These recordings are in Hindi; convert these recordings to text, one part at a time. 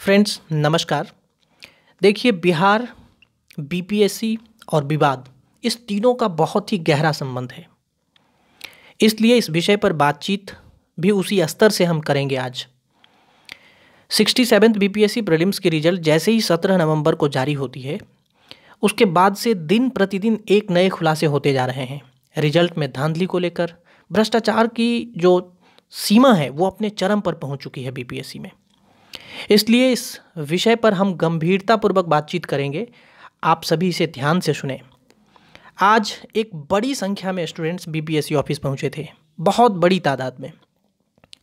फ्रेंड्स नमस्कार। देखिए, बिहार बीपीएससी और विवाद, इस तीनों का बहुत ही गहरा संबंध है। इसलिए इस विषय पर बातचीत भी उसी स्तर से हम करेंगे आज। Sixty seventh B P S C prelims की रिज़ल्ट जैसे ही सत्रह नवंबर को जारी होती है, उसके बाद से दिन प्रतिदिन एक नए खुलासे होते जा रहे हैं। रिज़ल्ट में धांधली को लेकर, भ्रष्टाचार की जो सीमा है, वो अपने चरम पर पहुँच चुकी है बीपीएससी में। इसलिए इस विषय पर हम गंभीरतापूर्वक बातचीत करेंगे। आप सभी इसे ध्यान से सुने। आज एक बड़ी संख्या में स्टूडेंट्स बीपीएससी ऑफ़िस पहुँचे थे, बहुत बड़ी तादाद में।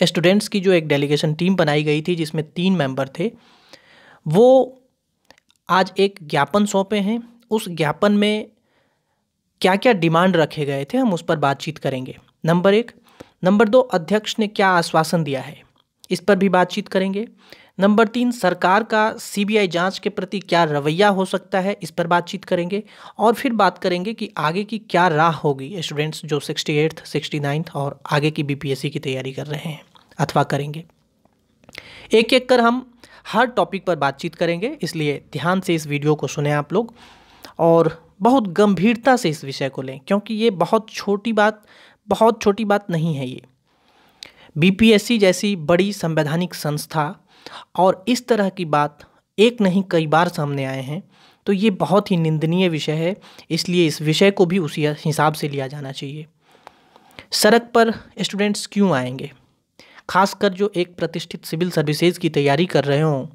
स्टूडेंट्स की जो एक डेलीगेशन टीम बनाई गई थी, जिसमें तीन मेंबर थे, वो आज एक ज्ञापन सौंपे हैं। उस ज्ञापन में क्या क्या डिमांड रखे गए थे, हम उस पर बातचीत करेंगे। नंबर एक नंबर दो, अध्यक्ष ने क्या आश्वासन दिया है, इस पर भी बातचीत करेंगे। नंबर तीन, सरकार का सीबीआई जाँच के प्रति क्या रवैया हो सकता है? इस पर बातचीत करेंगे और फिर बात करेंगे कि आगे की क्या राह होगी। स्टूडेंट्स जो सिक्सटी एट्थ सिक्सटी नाइन्थ और आगे की बीपीएससी की तैयारी कर रहे हैं, अथवा करेंगे। एक एक कर हम हर टॉपिक पर बातचीत करेंगे, इसलिए ध्यान से इस वीडियो को सुने आप लोग और बहुत गंभीरता से इस विषय को लें, क्योंकि ये बहुत छोटी बात, बहुत छोटी बात नहीं है ये। बीपीएससी जैसी बड़ी संवैधानिक संस्था और इस तरह की बात एक नहीं कई बार सामने आए हैं तो ये बहुत ही निंदनीय विषय है, इसलिए इस विषय को भी उसी हिसाब से लिया जाना चाहिए। सड़क पर स्टूडेंट्स क्यों आएँगे? खासकर जो एक प्रतिष्ठित सिविल सर्विसेज़ की तैयारी कर रहे हों।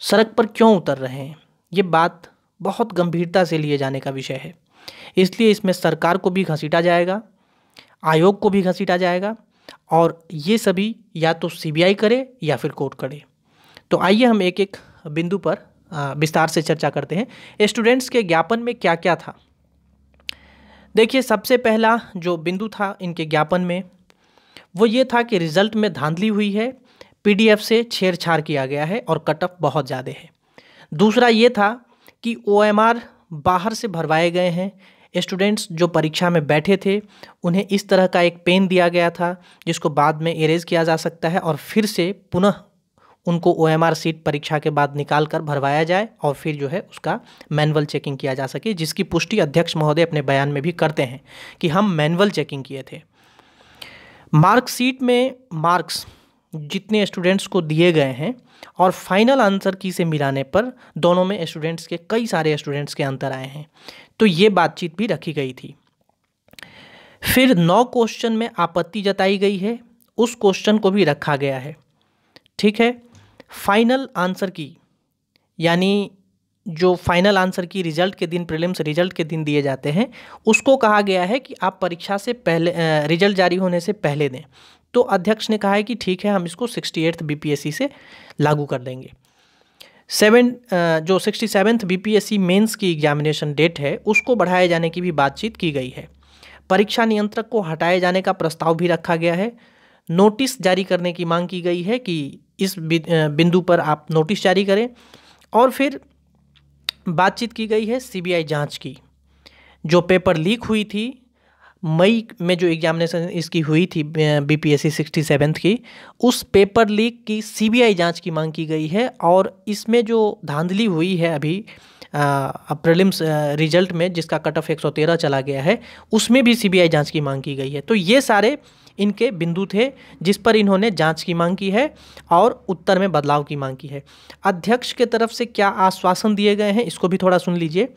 सड़क पर क्यों उतर रहे हैं? ये बात बहुत गंभीरता से लिए जाने का विषय है, इसलिए इसमें सरकार को भी घसीटा जाएगा, आयोग को भी घसीटा जाएगा और ये सभी या तो सीबीआई करे या फिर कोर्ट करे। तो आइए हम एक एक बिंदु पर विस्तार से चर्चा करते हैं। स्टूडेंट्स के ज्ञापन में क्या क्या था? देखिए, सबसे पहला जो बिंदु था इनके ज्ञापन में, वो ये था कि रिज़ल्ट में धांधली हुई है पीडीएफ से छेड़छाड़ किया गया है और कट ऑफ़ बहुत ज़्यादा है। दूसरा ये था कि ओएमआर बाहर से भरवाए गए हैं स्टूडेंट्स जो परीक्षा में बैठे थे, उन्हें इस तरह का एक पेन दिया गया था, जिसको बाद में इरेज किया जा सकता है और फिर से पुनः उनको ओ एम आर सीट परीक्षा के बाद निकाल कर भरवाया जाए और फिर जो है उसका मैनुअल चेकिंग किया जा सके, जिसकी पुष्टि अध्यक्ष महोदय अपने बयान में भी करते हैं कि हम मैनुअल चेकिंग किए थे। मार्कशीट में मार्क्स जितने स्टूडेंट्स को दिए गए हैं और फाइनल आंसर की से मिलाने पर दोनों में स्टूडेंट्स के, कई सारे स्टूडेंट्स के अंतर आए हैं। तो ये बातचीत भी रखी गई थी। फिर नौ क्वेश्चन में आपत्ति जताई गई है, उस क्वेश्चन को भी रखा गया है। ठीक है? फाइनल आंसर की, यानी जो फाइनल आंसर की रिज़ल्ट के दिन प्रीलिम्स रिज़ल्ट के दिन दिए जाते हैं, उसको कहा गया है कि आप परीक्षा से पहले रिज़ल्ट जारी होने से पहले दें। तो अध्यक्ष ने कहा है कि ठीक है, हम इसको सिक्सटी एट्थ से लागू कर देंगे। सेवन जो sixty seventh B P S C mains की एग्जामिनेशन डेट है, उसको बढ़ाए जाने की भी बातचीत की गई है। परीक्षा नियंत्रक को हटाए जाने का प्रस्ताव भी रखा गया है। नोटिस जारी करने की मांग की गई है कि इस बिंदु पर आप नोटिस जारी करें। और फिर बातचीत की गई है सीबीआई जाँच की, जो पेपर लीक हुई थी मई में जो एग्जामिनेशन इसकी हुई थी B P S sixty seventh की, उस पेपर लीक की सीबीआई जाँच की मांग की गई है और इसमें जो धांधली हुई है अभी प्रलिम्स रिज़ल्ट में जिसका कट ऑफ़ एक सौ तेरह चला गया है, उसमें भी सीबीआई जाँच की मांग की गई है। तो ये सारे इनके बिंदु थे, जिस पर इन्होंने जाँच की मांग की है और उत्तर में बदलाव की मांग की है। अध्यक्ष के तरफ़ से क्या आश्वासन दिए गए हैं, इसको भी थोड़ा सुन लीजिए।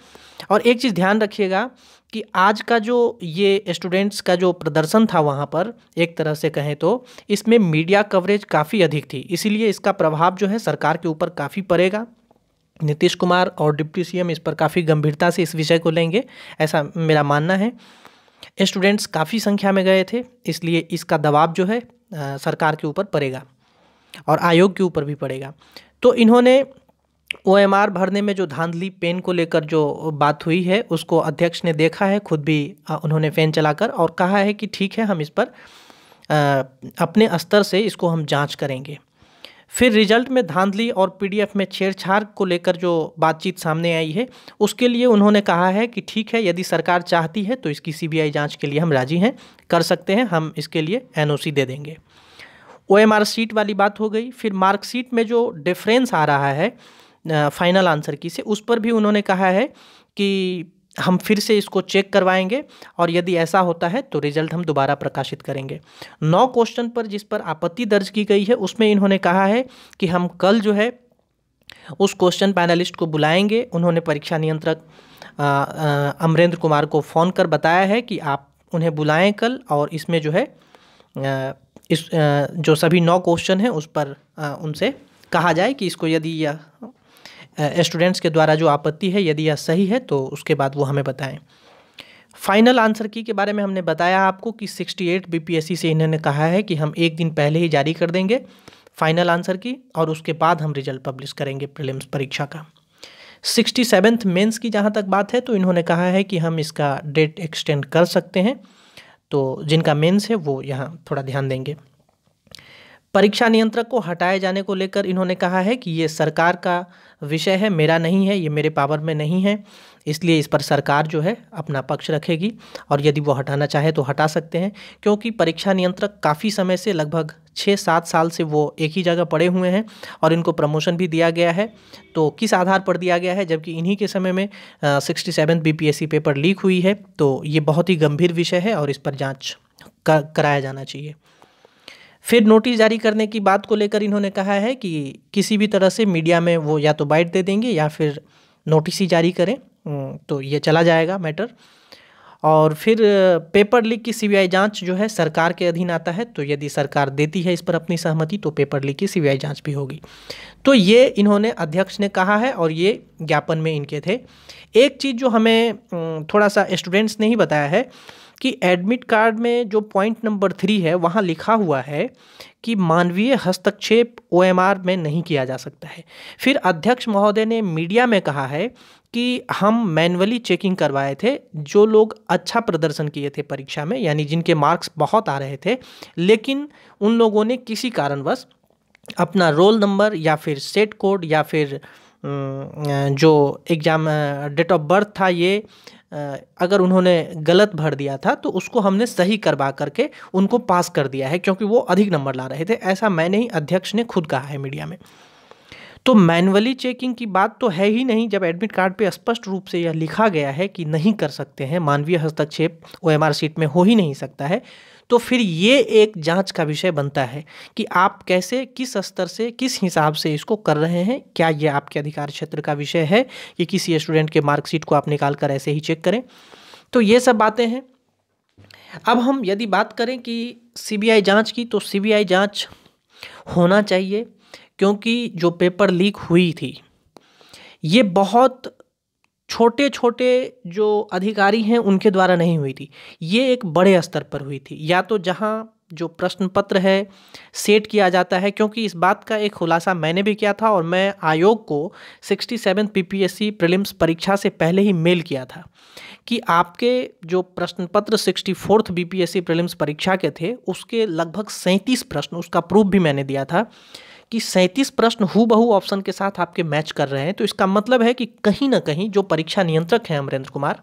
और एक चीज़ ध्यान रखिएगा कि आज का जो ये स्टूडेंट्स का जो प्रदर्शन था वहाँ पर, एक तरह से कहें तो इसमें मीडिया कवरेज काफ़ी अधिक थी। इसीलिए इसका प्रभाव जो है सरकार के ऊपर काफ़ी पड़ेगा। नीतीश कुमार और डिप्टी सीएम इस पर काफ़ी गंभीरता से इस विषय को लेंगे, ऐसा मेरा मानना है। स्टूडेंट्स काफ़ी संख्या में गए थे इसलिए इसका दबाव जो है आ, सरकार के ऊपर पड़ेगा और आयोग के ऊपर भी पड़ेगा। तो इन्होंने ओएमआर भरने में जो धांधली पेन को लेकर जो बात हुई है उसको अध्यक्ष ने देखा है खुद भी उन्होंने फ़ैन चलाकर और कहा है कि ठीक है हम इस पर अपने स्तर से इसको हम जाँच करेंगे। फिर रिज़ल्ट में धांधली और पीडीएफ में छेड़छाड़ को लेकर जो बातचीत सामने आई है, उसके लिए उन्होंने कहा है कि ठीक है, यदि सरकार चाहती है तो इसकी सीबीआई जाँच के लिए हम राज़ी हैं, कर सकते हैं, हम इसके लिए एनओसी दे देंगे। ओ एम आर सीट वाली बात हो गई, फिर मार्कशीट में जो डिफरेंस आ रहा है फाइनल आंसर की से, उस पर भी उन्होंने कहा है कि हम फिर से इसको चेक करवाएँगे और यदि ऐसा होता है तो रिज़ल्ट हम दोबारा प्रकाशित करेंगे। नौ क्वेश्चन पर जिस पर आपत्ति दर्ज की गई है उसमें इन्होंने कहा है कि हम कल जो है उस क्वेश्चन पैनलिस्ट को बुलाएँगे। उन्होंने परीक्षा नियंत्रक अमरेंद्र कुमार को फ़ोन कर बताया है कि आप उन्हें बुलाएँ कल और इसमें जो है आ, इस आ, जो सभी नौ क्वेश्चन हैं उस पर आ, उनसे कहा जाए कि इसको यदि स्टूडेंट्स के द्वारा जो आपत्ति है, यदि यह सही है तो उसके बाद वो हमें बताएँ। फाइनल आंसर की के बारे में हमने बताया आपको कि 68 बीपीएससी से इन्होंने कहा है कि हम एक दिन पहले ही जारी कर देंगे फाइनल आंसर की और उसके बाद हम रिज़ल्ट पब्लिश करेंगे प्रीलिम्स परीक्षा का। सिक्सटी सेवन्थ मेन्स की जहाँ तक बात है तो इन्होंने कहा है कि हम इसका डेट एक्सटेंड कर सकते हैं तो जिनका मेंस है, वो यहाँ थोड़ा ध्यान देंगे। परीक्षा नियंत्रक को हटाए जाने को लेकर इन्होंने कहा है कि ये सरकार का विषय है, मेरा नहीं है, ये मेरे पावर में नहीं है, इसलिए इस पर सरकार जो है अपना पक्ष रखेगी और यदि वो हटाना चाहे तो हटा सकते हैं, क्योंकि परीक्षा नियंत्रक काफ़ी समय से लगभग छः सात साल से वो एक ही जगह पड़े हुए हैं और इनको प्रमोशन भी दिया गया है। तो किस आधार पर दिया गया है? जबकि इन्हीं के समय में sixty seven B paper leak हुई है तो ये बहुत ही गंभीर विषय है और इस पर जाँच कराया जाना चाहिए। फिर नोटिस जारी करने की बात को लेकर इन्होंने कहा है कि किसी भी तरह से मीडिया में वो या तो बाइट दे देंगे या फिर नोटिस ही जारी करें। तो ये चला जाएगा मैटर। और फिर पेपर लीक की सीबीआई जाँच जो है सरकार के अधीन आता है तो यदि सरकार देती है इस पर अपनी सहमति तो पेपर लीक की सीबीआई जाँच भी होगी। तो ये इन्होंने अध्यक्ष ने कहा है और ये ज्ञापन में इनके थे। एक चीज़ जो हमें थोड़ा सा स्टूडेंट्स ने ही बताया है कि एडमिट कार्ड में जो पॉइंट नंबर थ्री है, वहाँ लिखा हुआ है कि मानवीय हस्तक्षेप ओएमआर में नहीं किया जा सकता है। फिर अध्यक्ष महोदय ने मीडिया में कहा है कि हम मैनुअली चेकिंग करवाए थे, जो लोग अच्छा प्रदर्शन किए थे परीक्षा में, यानी जिनके मार्क्स बहुत आ रहे थे, लेकिन उन लोगों ने किसी कारणवश अपना रोल नंबर या फिर सेट कोड या फिर जो एग्ज़ाम डेट ऑफ़ बर्थ था ये अगर उन्होंने गलत भर दिया था तो उसको हमने सही करवा करके उनको पास कर दिया है, क्योंकि वो अधिक नंबर ला रहे थे। ऐसा मैंने ही अध्यक्ष ने खुद कहा है मीडिया में। तो मैनुअली चेकिंग की बात तो है ही नहीं, जब एडमिट कार्ड पे स्पष्ट रूप से यह लिखा गया है कि नहीं कर सकते हैं, मानवीय हस्तक्षेप ओ एम सीट में हो ही नहीं सकता है तो फिर ये एक जाँच का विषय बनता है कि आप कैसे, किस स्तर से, किस हिसाब से इसको कर रहे हैं, क्या ये आपके अधिकार क्षेत्र का विषय है, कि किसी स्टूडेंट के मार्कशीट को आप निकाल कर ऐसे ही चेक करें। तो ये सब बातें हैं। अब हम यदि बात करें कि सीबीआई जाँच की तो सीबीआई जाँच होना चाहिए। क्योंकि जो पेपर लीक हुई थी, ये बहुत छोटे छोटे जो अधिकारी हैं, उनके द्वारा नहीं हुई थी। ये एक बड़े स्तर पर हुई थी। या तो जहाँ जो प्रश्न पत्र है, सेट किया जाता है, क्योंकि इस बात का एक खुलासा मैंने भी किया था और मैं आयोग को सिक्सटी सेवन पी प्रिलिम्स परीक्षा से पहले ही मेल किया था कि आपके जो प्रश्न पत्र सिक्सटी फोर्थ बी प्रिलिम्स परीक्षा के थे, उसके लगभग सैंतीस प्रश्न, उसका प्रूफ भी मैंने दिया था। कि सैंतीस प्रश्न हु बहु ऑप्शन के साथ आपके मैच कर रहे हैं तो इसका मतलब है कि कहीं ना कहीं जो परीक्षा नियंत्रक हैं अमरेंद्र कुमार,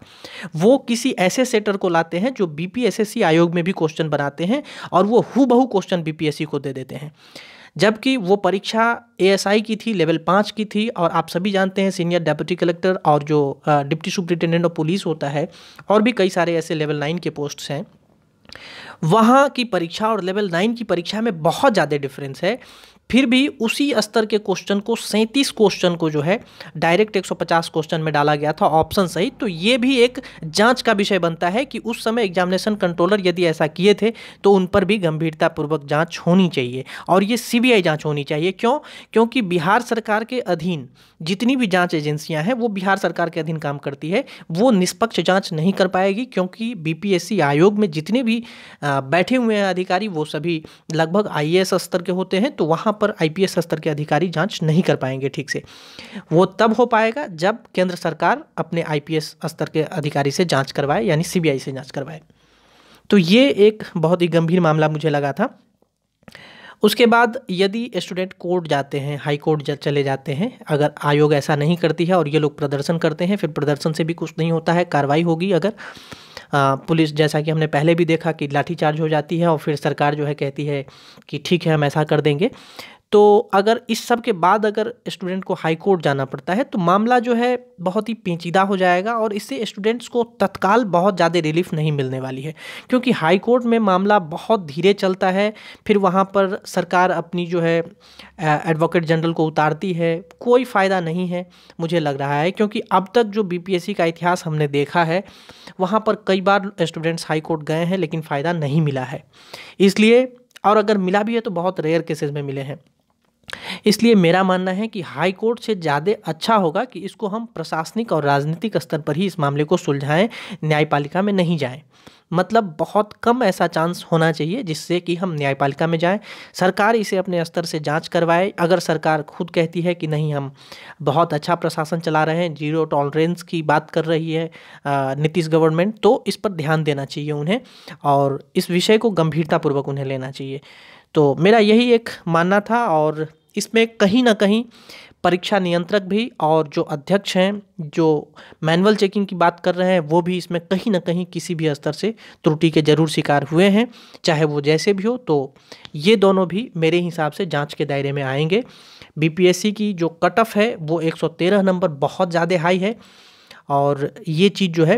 वो किसी ऐसे सेटर को लाते हैं जो बीपीएसएससी आयोग में भी क्वेश्चन बनाते हैं और वो हु बहु क्वेश्चन बीपीएससी को दे देते हैं। जबकि वो परीक्षा एएसआई की थी, लेवल पाँच की थी और आप सभी जानते हैं सीनियर डेप्यूटी कलेक्टर और जो डिप्टी सुप्रिटेंडेंट ऑफ़ पुलिस होता है और भी कई सारे ऐसे लेवल नाइन के पोस्ट्स हैं, वहाँ की परीक्षा और लेवल नाइन की परीक्षा में बहुत ज़्यादा डिफरेंस है। फिर भी उसी स्तर के क्वेश्चन को, सैंतीस क्वेश्चन को जो है डायरेक्ट 150 क्वेश्चन में डाला गया था ऑप्शन सही। तो ये भी एक जाँच का विषय बनता है कि उस समय एग्जामिनेशन कंट्रोलर यदि ऐसा किए थे तो उन पर भी गंभीरतापूर्वक जाँच होनी चाहिए। और ये सीबीआई जाँच होनी चाहिए। क्यों? क्योंकि बिहार सरकार के अधीन जितनी भी जाँच एजेंसियाँ हैं, वो बिहार सरकार के अधीन काम करती है। वो निष्पक्ष जाँच नहीं कर पाएगी, क्योंकि बीपीएससी आयोग में जितने भी बैठे हुए हैं अधिकारी, वो सभी लगभग आईएएस स्तर के होते हैं तो वहाँ पर आईपीएस स्तर के अधिकारी जाँच नहीं कर पाएँगे ठीक से। वो तब हो पाएगा जब केंद्र सरकार अपने आईपीएस स्तर के अधिकारी से जाँच करवाए यानी सीबीआई से जाँच करवाए। तो ये एक बहुत ही गंभीर मामला मुझे लगा था। उसके बाद यदि स्टूडेंट कोर्ट जाते हैं हाई कोर्ट जा, चले जाते हैं अगर आयोग ऐसा नहीं करती है और ये लोग प्रदर्शन करते हैं फिर प्रदर्शन से भी कुछ नहीं होता है कार्रवाई होगी अगर। पुलिस जैसा कि हमने पहले भी देखा कि लाठीचार्ज हो जाती है और फिर सरकार जो है कहती है कि ठीक है, हम ऐसा कर देंगे। तो अगर इस सब के बाद अगर स्टूडेंट को हाई कोर्ट जाना पड़ता है तो मामला जो है बहुत ही पेचीदा हो जाएगा और इससे स्टूडेंट्स को तत्काल बहुत ज़्यादा रिलीफ नहीं मिलने वाली है। क्योंकि हाई कोर्ट में मामला बहुत धीरे चलता है, फिर वहाँ पर सरकार अपनी जो है एडवोकेट जनरल को उतारती है, कोई फ़ायदा नहीं है, मुझे लग रहा है। क्योंकि अब तक जो बीपीएससी का इतिहास हमने देखा है, वहाँ पर कई बार स्टूडेंट्स हाई कोर्ट गए हैं, लेकिन फ़ायदा नहीं मिला है। इसलिए और अगर मिला भी है तो बहुत रेयर केसेस में मिले हैं। इसलिए मेरा मानना है कि हाई कोर्ट से ज़्यादा अच्छा होगा कि इसको हम प्रशासनिक और राजनीतिक स्तर पर ही इस मामले को सुलझाएँ, न्यायपालिका में नहीं जाएँ। मतलब बहुत कम ऐसा चांस होना चाहिए जिससे कि हम न्यायपालिका में जाएँ। सरकार इसे अपने स्तर से जाँच करवाए। अगर सरकार खुद कहती है कि नहीं, हम बहुत अच्छा प्रशासन चला रहे हैं, ज़ीरो टॉलरेंस की बात कर रही है नीतीश गवर्नमेंट तो इस पर ध्यान देना चाहिए उन्हें और इस विषय को गंभीरतापूर्वक उन्हें लेना चाहिए। तो मेरा यही एक मानना था और इसमें कहीं ना कहीं परीक्षा नियंत्रक भी और जो अध्यक्ष हैं, जो मैनुअल चेकिंग की बात कर रहे हैं, वो भी इसमें कहीं ना कहीं किसी भी स्तर से त्रुटि के ज़रूर शिकार हुए हैं, चाहे वो जैसे भी हो। तो ये दोनों भी मेरे हिसाब से जाँच के दायरे में आएँगे। बीपीएससी की जो कट ऑफ़ है, वो 113 नंबर बहुत ज़्यादा हाई है और ये चीज़ जो है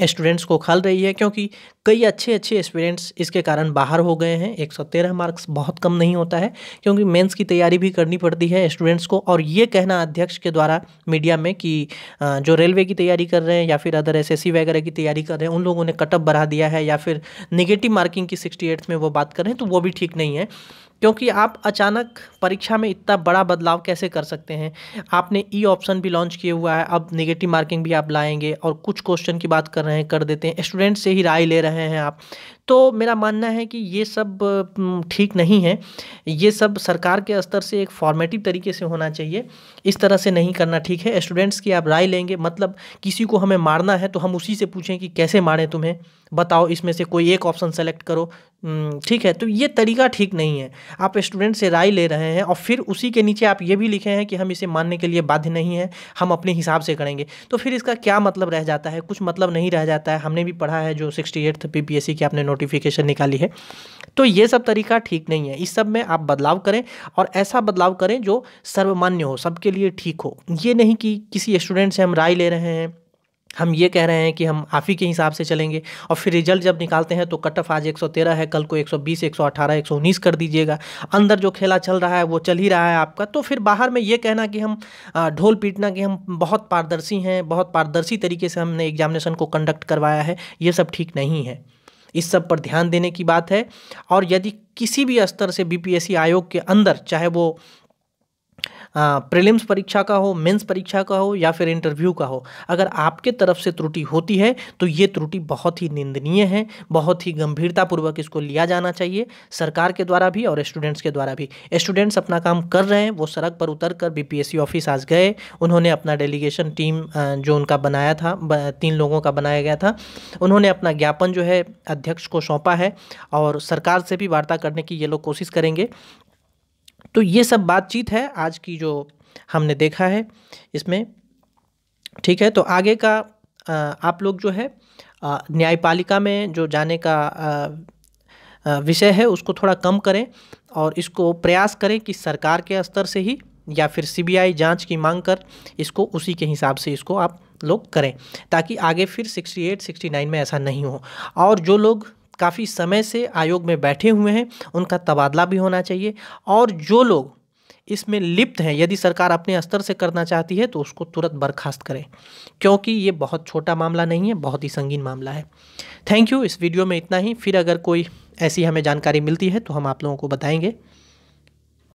स्टूडेंट्स को खल रही है क्योंकि कई अच्छे अच्छे स्टूडेंट्स इसके कारण बाहर हो गए हैं। 113 मार्क्स बहुत कम नहीं होता है, क्योंकि मेंस की तैयारी भी करनी पड़ती है स्टूडेंट्स को। और ये कहना अध्यक्ष के द्वारा मीडिया में कि जो रेलवे की तैयारी कर रहे हैं या फिर अदर एसएससी वगैरह की तैयारी कर रहे हैं, उन लोगों ने कटअप बढ़ा दिया है या फिर निगेटिव मार्किंग की सिक्सटी में वो बात कर तो वो भी ठीक नहीं है। क्योंकि आप अचानक परीक्षा में इतना बड़ा बदलाव कैसे कर सकते हैं? आपने ई ऑप्शन भी लॉन्च किया हुआ है, अब नेगेटिव मार्किंग भी आप लाएँगे और कुछ क्वेश्चन की बात कर रहे हैं, कर देते हैं। स्टूडेंट से ही राय ले रहे हैं आप। तो मेरा मानना है कि ये सब ठीक नहीं है। ये सब सरकार के स्तर से एक फॉर्मेटिव तरीके से होना चाहिए। इस तरह से नहीं करना ठीक है। स्टूडेंट्स की आप राय लेंगे मतलब किसी को हमें मारना है तो हम उसी से पूछें कि कैसे मारें तुम्हें? बताओ, इसमें से कोई एक ऑप्शन सेलेक्ट करो। ठीक है तो ये तरीका ठीक नहीं है। आप स्टूडेंट से राय ले रहे हैं और फिर उसी के नीचे आप ये भी लिखे हैं कि हम इसे मानने के लिए बाध्य नहीं है, हम अपने हिसाब से करेंगे। तो फिर इसका क्या मतलब रह जाता है? कुछ मतलब नहीं रह जाता है। हमने भी पढ़ा है जो सिक्सटी एट्थ पी की आपने नोटिफिकेशन निकाली है। तो ये सब तरीका ठीक नहीं है। इस सब में आप बदलाव करें और ऐसा बदलाव करें जो सर्वमान्य हो, सबके लिए ठीक हो। ये नहीं कि किसी स्टूडेंट से हम राय ले रहे हैं, हम ये कह रहे हैं कि हम ही के हिसाब से चलेंगे और फिर रिज़ल्ट जब निकालते हैं तो कट ऑफ़ आज 113 है, कल को 120 118 119 कर दीजिएगा। अंदर जो खेला चल रहा है वो चल ही रहा है आपका। तो फिर बाहर में ये कहना कि हम ढोल पीटना कि हम बहुत पारदर्शी हैं, बहुत पारदर्शी तरीके से हमने एग्जामिनेशन को कंडक्ट करवाया है, ये सब ठीक नहीं है। इस सब पर ध्यान देने की बात है। और यदि किसी भी स्तर से बीपीएससी आयोग के अंदर, चाहे वो प्रीलिम्स परीक्षा का हो, मेंस परीक्षा का हो या फिर इंटरव्यू का हो। अगर आपके तरफ़ से त्रुटि होती है तो ये त्रुटि बहुत ही निंदनीय है, बहुत ही गंभीरतापूर्वक इसको लिया जाना चाहिए, सरकार के द्वारा भी और स्टूडेंट्स के द्वारा भी। स्टूडेंट्स अपना काम कर रहे हैं, वो सड़क पर उतर कर बी ऑफ़िस आज गए, उन्होंने अपना डेलीगेशन टीम जो उनका बनाया था तीन लोगों का बनाया गया था, उन्होंने अपना ज्ञापन जो है अध्यक्ष को सौंपा है और सरकार से भी वार्ता करने की ये लोग कोशिश करेंगे। तो ये सब बातचीत है आज की जो हमने देखा है इसमें। ठीक है तो आगे का आप लोग जो है न्यायपालिका में जो जाने का विषय है उसको थोड़ा कम करें और इसको प्रयास करें कि सरकार के स्तर से ही या फिर सीबीआई जाँच की मांग कर इसको उसी के हिसाब से इसको आप लोग करें, ताकि आगे फिर 68 69 में ऐसा नहीं हो। और जो लोग काफ़ी समय से आयोग में बैठे हुए हैं, उनका तबादला भी होना चाहिए। और जो लोग इसमें लिप्त हैं, यदि सरकार अपने स्तर से करना चाहती है तो उसको तुरंत बर्खास्त करें। क्योंकि ये बहुत छोटा मामला नहीं है, बहुत ही संगीन मामला है। थैंक यू, इस वीडियो में इतना ही। फिर अगर कोई ऐसी हमें जानकारी मिलती है तो हम आप लोगों को बताएँगे।